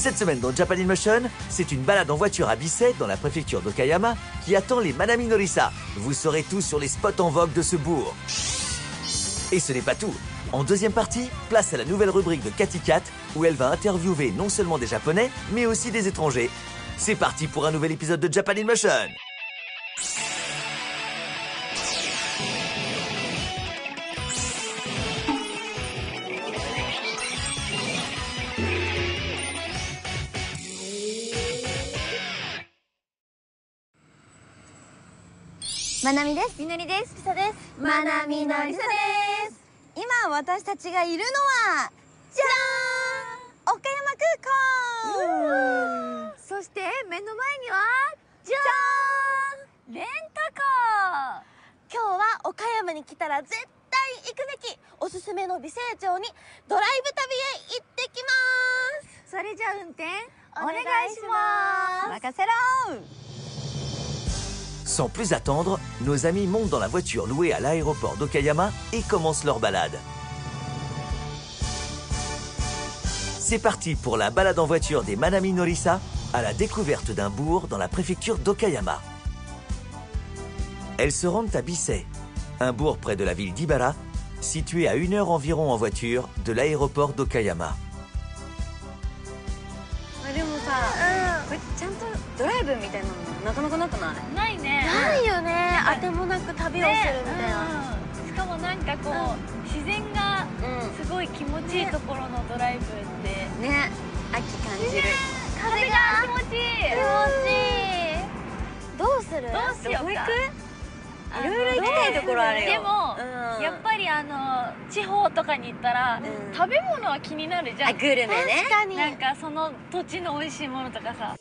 Cette semaine dans Japan in Motion, c'est une balade en voiture à Bisset, dans la préfecture d'Okayama, qui attend les Manami Norisa. Vous saurez tout sur les spots en vogue de ce bourg. Et ce n'est pas tout. En deuxième partie, place à la nouvelle rubrique de Cathy Cat, où elle va interviewer non seulement des Japonais, mais aussi des étrangers. C'est parti pour un nouvel épisode de Japan in Motion. まなみです。みのりです。りさです。まなみのりさです。今私たちがいるのはじゃーん。岡山空港そして目の前にはじゃーん。レンタカ今日は岡山に来たら絶対行くべきおすすめの美成町にドライブ旅へ行ってきます。ーそれじゃあ運転お願いします。任せろ Sans plus attendre, nos amis montent dans la voiture louée à l'aéroport d'Okayama et commencent leur balade. C'est parti pour la balade en voiture des Manami Norisa à la découverte d'un bourg dans la préfecture d'Okayama. Elles se rendent à Bisei, un bourg près de la ville d'Ibara, situé à une heure environ en voiture de l'aéroport d'Okayama. イブみたいなのなかなかなくない？ないね。ないよね。あてもなく旅をするみたいな、うん。しかもなんかこう、自然がうんすごい気持ちいいところのドライブって、ね。秋感じる。風が気持ちいい。気持ちいい。どうする？どうしようか。いろいろ行きたいところあるよ。でも、うん。やっぱりあの地方とかに行ったら、うん。食べ物は気になるじゃん。あグルメね。確かに。なんかその土地の美味しいものとかさ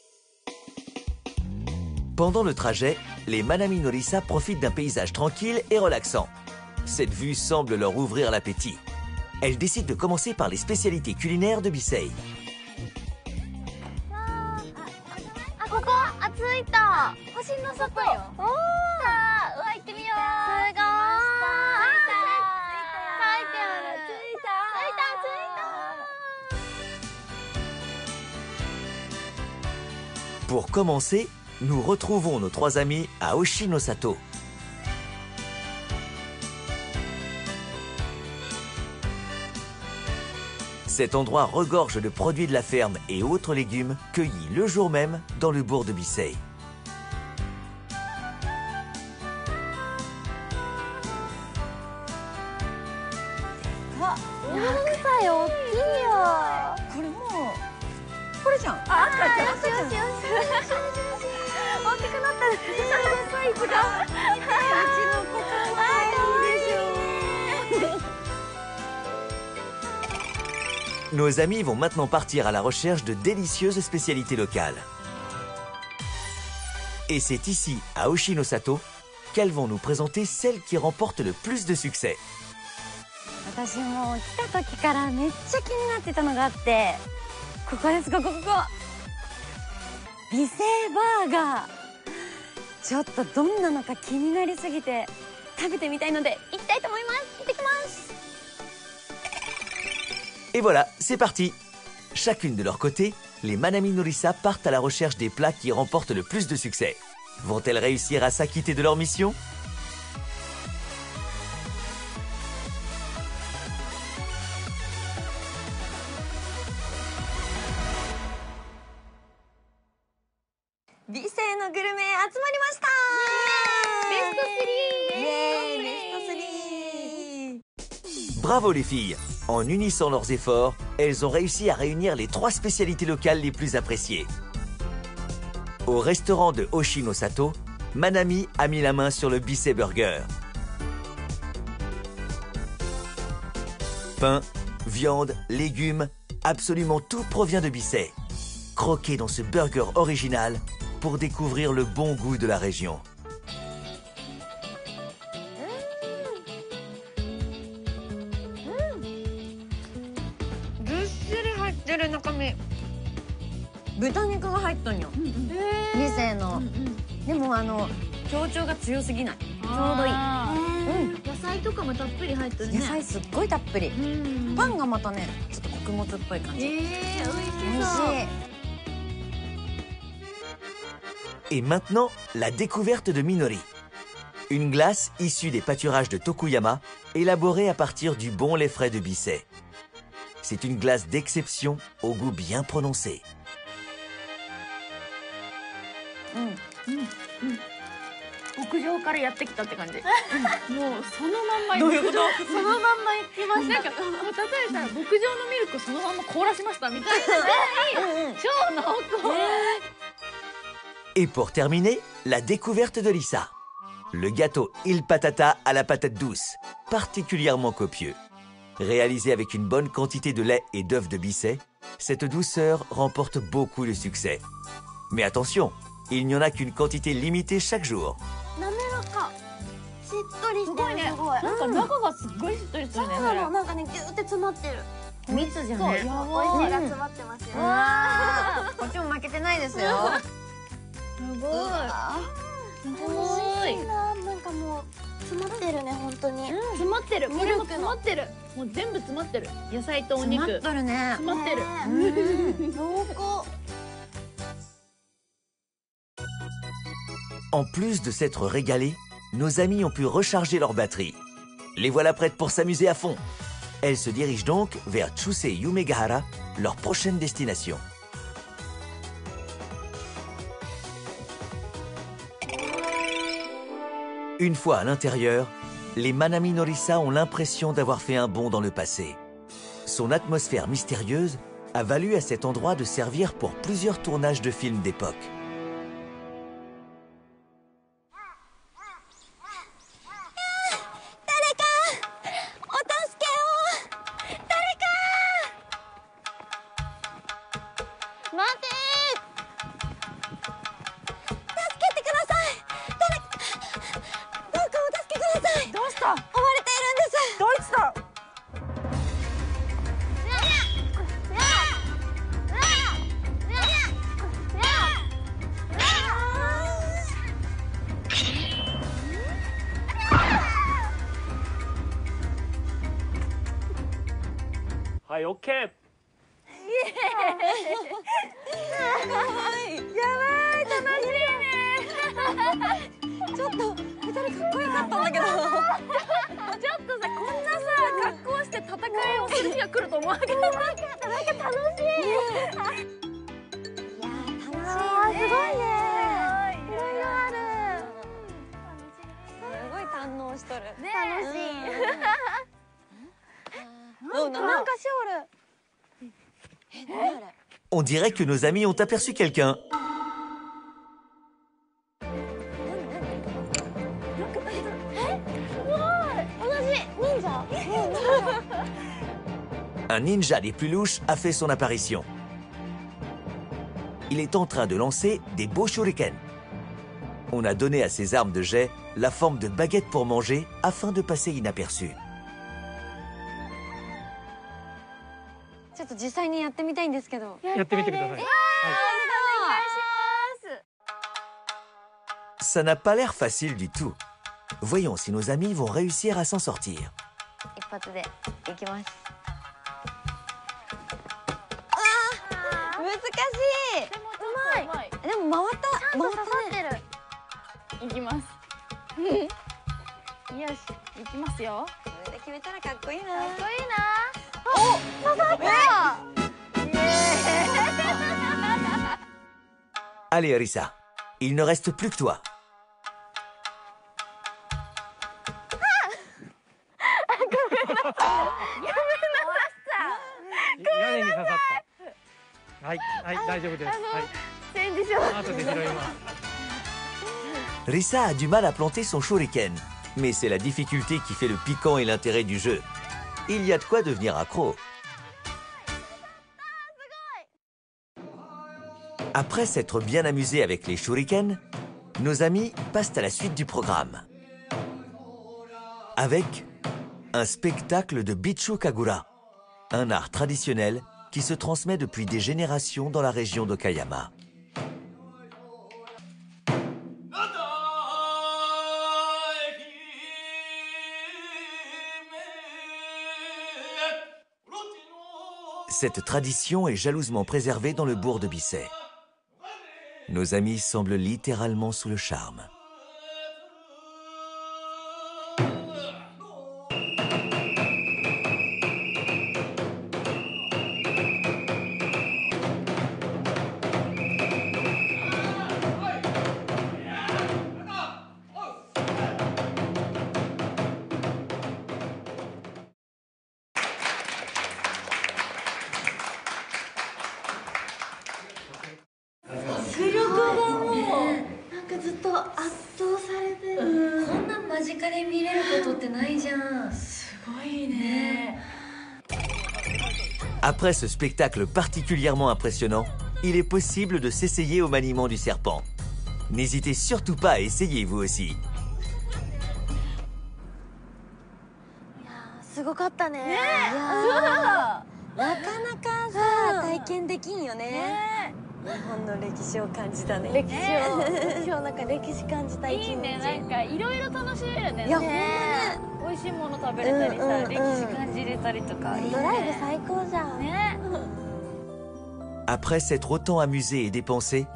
Pendant le trajet, les Manaminorisa profitent d'un paysage tranquille et relaxant. Cette vue semble leur ouvrir l'appétit. Elles décident de commencer par les spécialités culinaires de Bisei. Ah, Pour commencer, nous retrouvons nos trois amis à Oshinosato. Cet endroit regorge de produits de la ferme et autres légumes cueillis le jour même dans le bourg de Bisei. ちの子かわいいでしょ Nos amis vont maintenant partir à la recherche de délicieuses spécialités locales. Et c'est ici, à Oshinosato, qu'elles vont nous présenter celle qui remporte le plus de succès. 私も来た時からめっちゃ気になってたのがあってここですここここ美声バーガー ちょっとどんなのか気になりすぎて食べてみたいので行きたいと思います行ってきます Et voilà, c'est parti Chacune de leur côté, les Manami Norisa partent à la recherche des plats qui remportent le plus de succès. Vont-elles réussir à s'acquitter de leur mission「 Les filles En unissant leurs efforts, elles ont réussi à réunir les trois spécialités locales les plus appréciées. Au restaurant de Oshinosato, Manami a mis la main sur le Bissey Burger. Pain, viande, légumes, absolument tout provient de Bissey. Croquez dans ce burger original pour découvrir le bon goût de la région. 強調が強すぎないちょうどいいあーうん野菜とかもたっぷり入ってるね野菜すっごいたっぷりうんパンがまたねちょっとコク 穀物っぽい感じ、えー、美味し美そう味しい Et maintenant, la découverte de Minori. Une glace issue des pâturages de Tokuyama, élaborée à partir du bon lait frais de Bisset. C'est une glace d'exception au goût bien prononcé. 屋上からやってきたって感じもうそのまんまどういうことそのまんま行きましたなんかもう例えばさ牧場のミルクそのまんま凍らしましたみたいなぐらい超濃厚 Et pour terminer, la découverte de Lisa. Le gâteau Il Patata à la patate douce, particulièrement copieux. Réalisé avec une bonne quantité de lait et d'œufs de Bisset, cette douceur remporte beaucoup de succès. Mais attention, il n'y en a qu'une quantité limitée chaque jour. とりしてる。すごいなんか中がすっごいしっとりするね。そうなの。なんかねギューって詰まってる。蜜じゃそう、ね美味しいが詰まってますよ。こっちも負けてないですよ。すごいすごい。美味しいな。なんかもう詰まってるね本当に。詰まってる。これも詰まってる。もう全部詰まってる。野菜とお肉。詰まっとるね。詰まってる。ね濃厚。En plus de s'être régalés, nos amis ont pu recharger leur batterie. Les voilà prêtes pour s'amuser à fond. Elles se dirigent donc vers Chusei Yumegahara, leur prochaine destination. Une fois à l'intérieur, les Manami Norisa ont l'impression d'avoir fait un bond dans le passé. Son atmosphère mystérieuse a valu à cet endroit de servir pour plusieurs tournages de films d'époque. かっこよかったんだけど。ちょっとさこんなさ格好して戦いをする日が来ると思わなかった。なんか楽しい、ね、いや楽しい、ね、すごいね。いろいろある。すごい堪能しとる、ね、楽しい、う、なんかシオルえ何 On dirait que nos amis ont aperçu quelqu'un. un ninja des plus louches a fait son apparition. Il est en train de lancer des beaux shurikens. On a donné à ses armes de jet la forme de baguette pour manger afin de passer inaperçu. Ça n'a pas l'air facile du tout. Voyons si nos amis vont réussir à s'en sortir. 回った。回刺ったさってるいきます。よしいきますよ。これで決めたらかっこいいな。かっこいいな。Allez, Arisa, il ne reste plus que toi. 屋根 に刺さった。はい、はい、大丈夫です。はい。Rissa a du mal à planter son shuriken, mais c'est la difficulté qui fait le piquant et l'intérêt du jeu. Il y a de quoi devenir accro. Après s'être bien amusé avec les shurikens, nos amis passent à la suite du programme. Avec un spectacle de Bichu Kagura, un art traditionnel qui se transmet depuis des générations dans la région d'Okayama. Cette tradition est jalousement préservée dans le bourg de Bisset. Nos amis semblent littéralement sous le charme. Après ce spectacle particulièrement impressionnant, il est possible de s'essayer au maniement du serpent. N'hésitez surtout pas à essayer vous aussi. すごかったねいやーなかなかさ体験できんよね 日本の歴史を感じたね歴史を今日なんか歴史感じた一日いいねなんかいろいろ楽しめるねいやね美味しいもの食べれたりさ、うんうんうん歴史感じれたりとかいいねドライブ最高じゃんね Après s'être autant amusés et dépensés,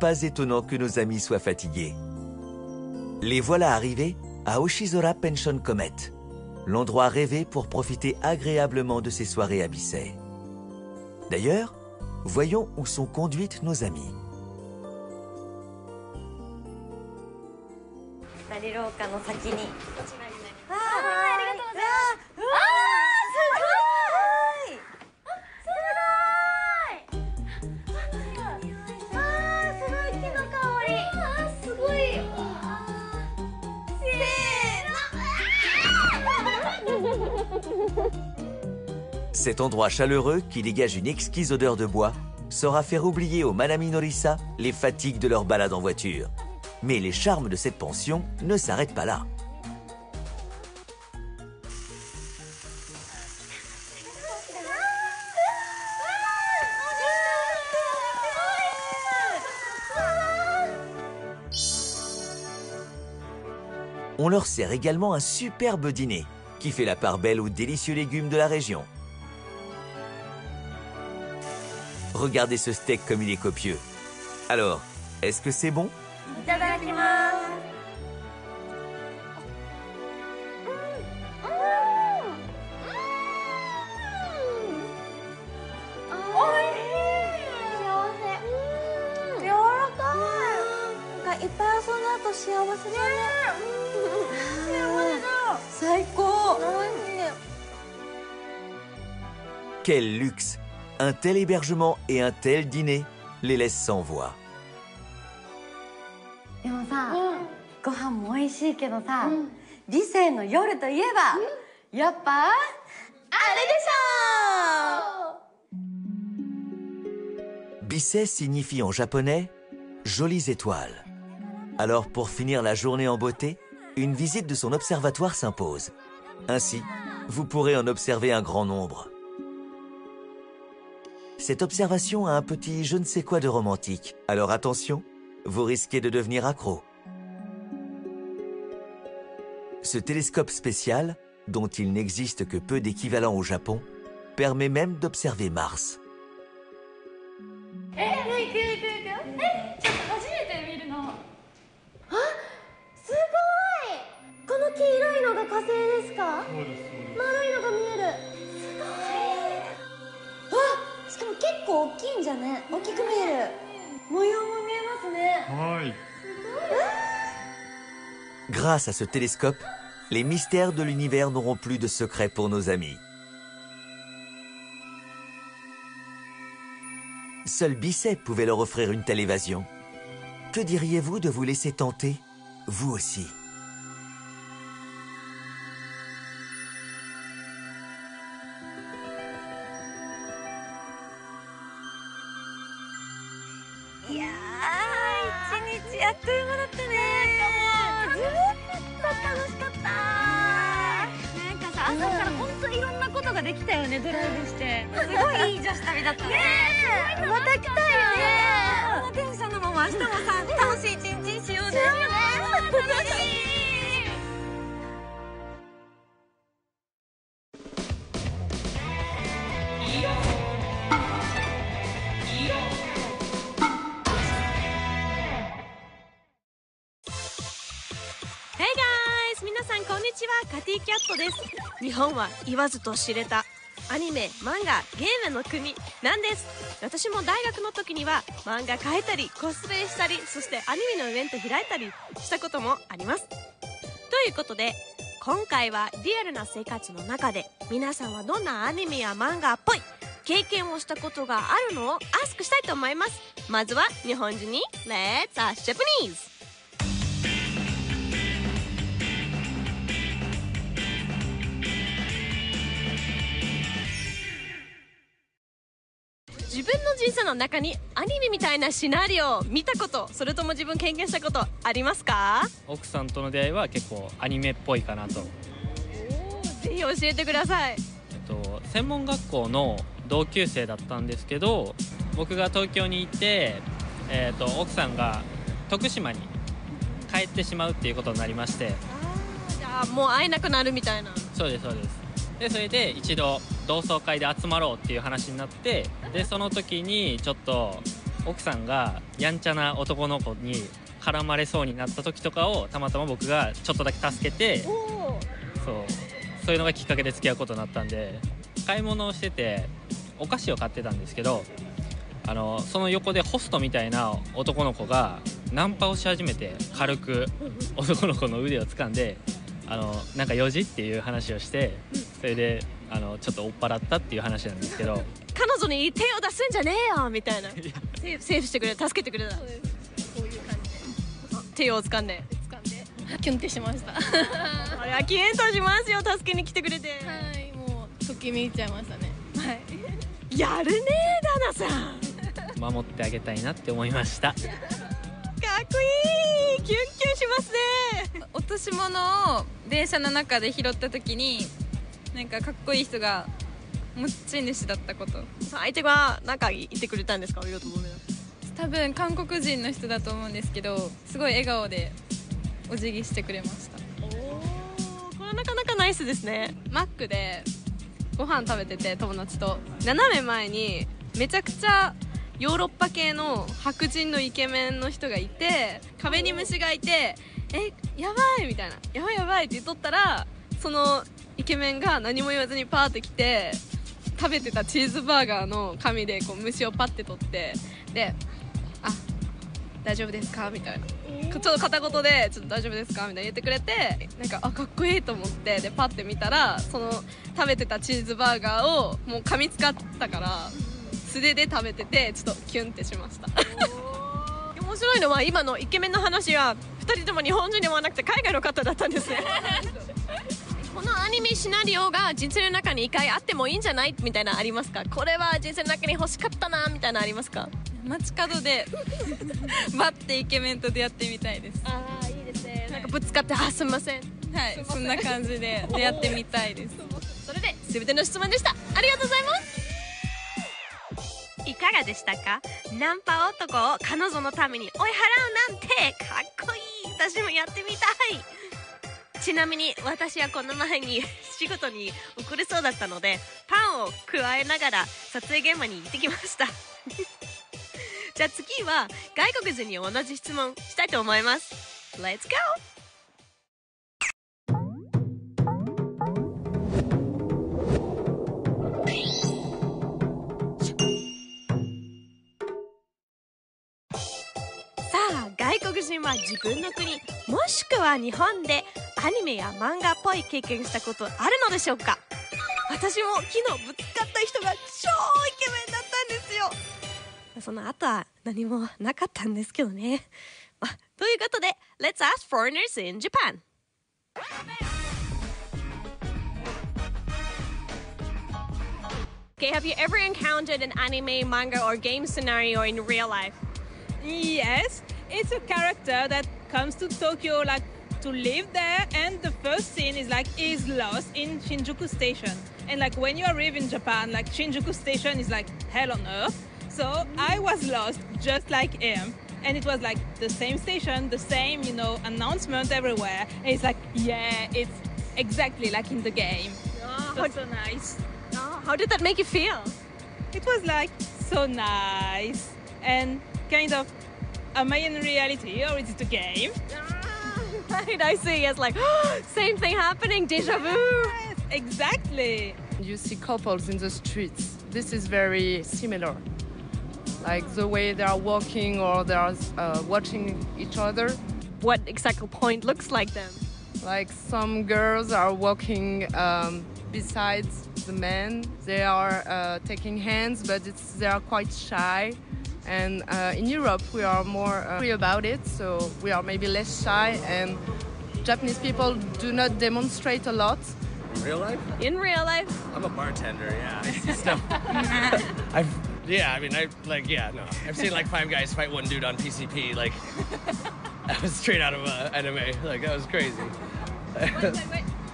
pas étonnant que nos amis soient fatigués. Les voilà arrivés à Oshizora Pension Comet, l'endroit rêvé pour profiter agréablement de ces soirées à Bisset. D'ailleurs, voyons où sont conduites nos amies. Cet endroit chaleureux qui dégage une exquise odeur de bois saura faire oublier aux Manami Norisa les fatigues de leur balade en voiture. Mais les charmes de cette pension ne s'arrêtent pas là. On leur sert également un superbe dîner qui fait la part belle aux délicieux légumes de la région. Regardez ce steak comme il est copieux. Alors, est-ce que c'est bon? Quel luxe Un tel hébergement et un tel dîner les laissent sans voix. でもさ、ご飯も美味しいけどさ、美声の夜といえば、やっぱあれでしょ Bisset signifie en japonais jolies étoiles. Alors pour finir la journée en beauté, une visite de son observatoire s'impose. Ainsi, vous pourrez en observer un grand nombre. Cette observation a un petit je ne sais quoi de romantique. Alors attention, vous risquez de devenir accro. Ce télescope spécial, dont il n'existe que peu d'équivalents au Japon, permet même d'observer Mars. しかも結構大きいんじゃね大きく見える模様も見えますねはい。 Grâce à ce télescope, les mystères de l'univers n'auront plus de secrets pour nos amis. Seul Bisset pouvait leur offrir une telle évasion. Que diriez-vous de vous laisser tenter, vous aussi いやー一日あっという間だったね。ずっと楽しかった。なんかさ朝から本当いろんなことができたよねドライブして。すごいいい女子旅だったね。また来たいね。このテンションのまま明日もさ楽しい一日にしようね。楽しい「本は言わずと知れたアニメ漫画ゲームの国なんです。私も大学の時には漫画描いたりコスプレしたりそしてアニメのイベント開いたりしたこともあります。ということで今回はリアルな生活の中で皆さんはどんなアニメや漫画っぽい経験をしたことがあるのをアスクしたいと思います。まずは日本人に Let's Ask Japanese 自分の人生の中にアニメみたいなシナリオを見たことそれとも自分経験したことありますか？奥さんとの出会いは結構アニメっぽいかなと、ぜひ教えてください。えっと、専門学校の同級生だったんですけど僕が東京にいて、えっと、奥さんが徳島に帰ってしまうっていうことになりまして。じゃあもう会えなくなるみたいな。そうですそうですでそれで一度同窓会で集まろうっていう話になってでその時にちょっと奥さんがやんちゃな男の子に絡まれそうになった時とかをたまたま僕がちょっとだけ助けてそうそういうのがきっかけで付き合うことになったんで買い物をしててお菓子を買ってたんですけどあのその横でホストみたいな男の子がナンパをし始めて軽く男の子の腕を掴んであのなんか4時っていう話をしてそれであのちょっと追っ払ったっていう話なんですけど。彼女に手を出すんじゃねえよみたいな。セーフしてくれ助けてくれた。こういう感じで。手を掴んで。掴んで。キュンってしました。は あれはキュンとしますよ助けに来てくれて。いもうときめいちゃいましたね。はい。やるねダナさん。守ってあげたいなって思いました。かっこいい。キュンキュンしますね。落とし物を電車の中で拾った時になんかかっこいい人が持ち主だったこと。相手が何か言ってくれたんですか？ありがとうございます。多分韓国人の人だと思うんですけどすごい笑顔でお辞儀してくれました。おーこれなかなかナイスですね。マックでご飯食べてて友達と。斜め前にめちゃくちゃヨーロッパ系の白人のイケメンの人がいて壁に虫がいて「えやばい!」みたいな「やばいやばい!」って言っとったらそのイケメンが何も言わずにパーって来て食べてたチーズバーガーの紙でこう虫をパッて取ってで「あ大丈夫ですか?」みたいなちょっと片言で「ちょっと大丈夫ですか?」みたいな言ってくれてなんかあかっこいいと思ってでパッて見たらその食べてたチーズバーガーをもう噛みつかったから素手で食べててちょっとキュンってしました 面白いのは今のイケメンの話は2人とも日本人ではなくて海外の方だったんですね。このアニメシナリオが人生の中に一回あってもいいんじゃない？みたいなのありますか？これは人生の中に欲しかったなみたいなのありますか？街角で バッてイケメンと出会ってみたいです。ああいいですね。なんかぶつかってあすみません。はいそんな感じで出会ってみたいです。それで全ての質問でした。ありがとうございますいかがでしたか？ナンパ男を彼女のために追い払うなんてかっこいい。私もやってみたい。ちなみに私はこの前に 仕事に遅れそうだったのでパンを加えながら撮影現場に行ってきました。じゃあ次は外国人に同じ質問したいと思います。Let's go! さあ外国人は自分の国もしくは日本でアニメや漫画っぽい経験したことあるのでしょうか？私も昨日ぶつかった人が超イケメンだったんですよ。その後は何もなかったんですけどね、ま、ということで Let's ask foreigners in Japan Okay, have you ever encountered an anime, manga, or game scenario in real life? Yes, it's a character that comes to Tokyo like to live there and the first scene is like is lost in Shinjuku station. And like when you arrive in Japan, like Shinjuku station is like hell on earth. So I was lost just like him. And it was like the same station, the same, you know, announcement everywhere. And it's like, yeah, it's exactly like in the game. Oh, So, so nice. oh, how did that make you feel? It was like so nice and kind of am I in reality or is it a game? Right, I see. It's like same thing happening. Deja vu. Exactly. You see couples in the streets. This is very similar. Like the way they are walking or they are uh, watching each other. What exact point looks like them? Like some girls are walking um, besides the men. They are uh, taking hands, but it's, they are quite shy. And uh, in Europe, we are more uh, free about it, so we are maybe less shy. And Japanese people do not demonstrate a lot. In real life? In real life? I'm a bartender. Yeah. I see stuff. I've yeah. I mean, I like yeah. No, I've seen like five guys fight one dude on PCP. Like that was straight out of uh, anime. Like that was crazy.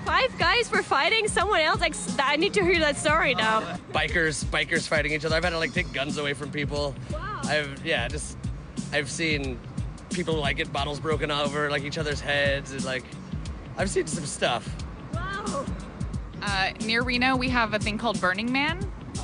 Five guys were fighting someone else. Like I need to hear that story now. bikers, bikers fighting each other. I've had to like take guns away from people. Wow. I've yeah, just I've seen people like get bottles broken over like each other's heads and like I've seen some stuff. Wow. Uh, near Reno, we have a thing called Burning Man.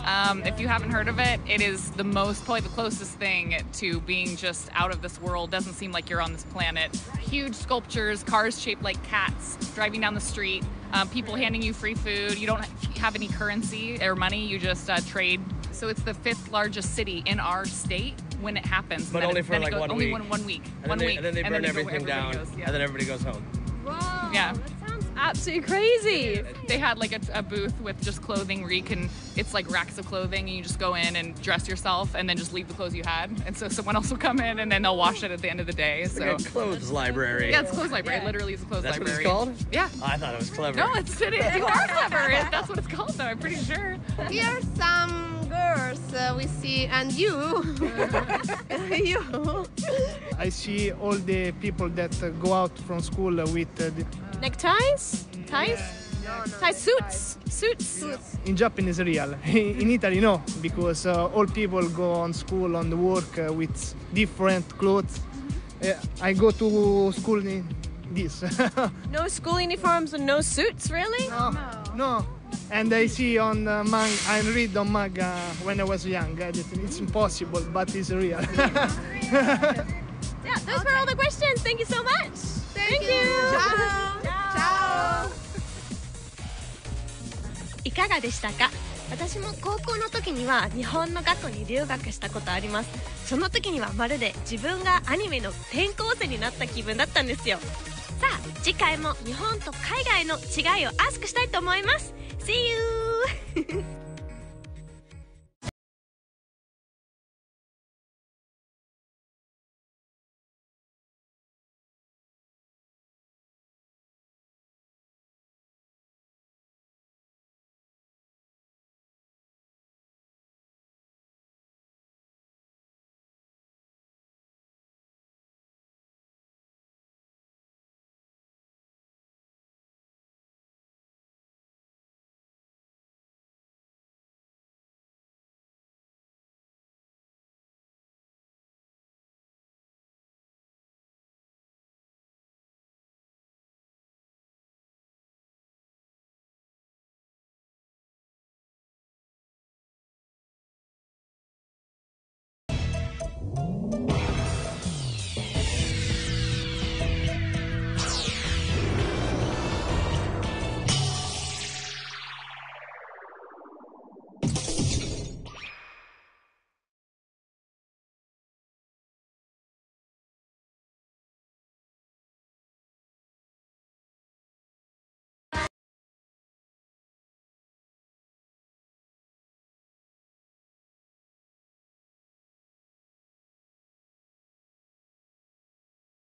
Um, if you haven't heard of it, it is the most, probably the closest thing to being just out of this world. Doesn't seem like you're on this planet. Huge sculptures, cars shaped like cats driving down the street, um, people handing you free food. You don't have any currency or money, you just uh, trade. So it's the fifth largest city in our state when it happens. But And then only it- for, like, goes- one only week. One, one week. And one then they, week. and then they burn go- everything everybody down, goes, yeah. and then everybody goes home. Wow. Yeah. That sounds absolutely crazy. They had like a, a booth with just clothing where you can, it's like racks of clothing, and you just go in and dress yourself and then just leave the clothes you had. And so someone else will come in and then they'll wash it at the end of the day. It's So, like a clothes library. yeah, it's clothes library. It literally is a clothes That's what library. it's called? Yeah. Oh, I thought it was clever. No, it's it, you are clever. It- That's what it's called, though. I'm pretty sure. Here are some girls uh, we see, and you. you. I see all the people that uh, go out from school uh, with uh, the, Neckties? Ties? Ties, suits. Suits. in Japan is real. in Italy, no, because uh, all people go on school on the work uh, with different clothes. Uh, I go to school in this. No school uniforms and no suits, really? No. no. And I see on uh, man, I read on manga when I was young. uh, that It's impossible, but it's real. Yeah, those were all the questions. Thank you so much. Thank, you. Ciao. Ciao. いかがでしたか私も高校の時には日本の学校に留学したことありますその時にはまるで自分がアニメの転校生になった気分だったんですよさあ次回も日本と海外の違いをアスクしたいと思います See you!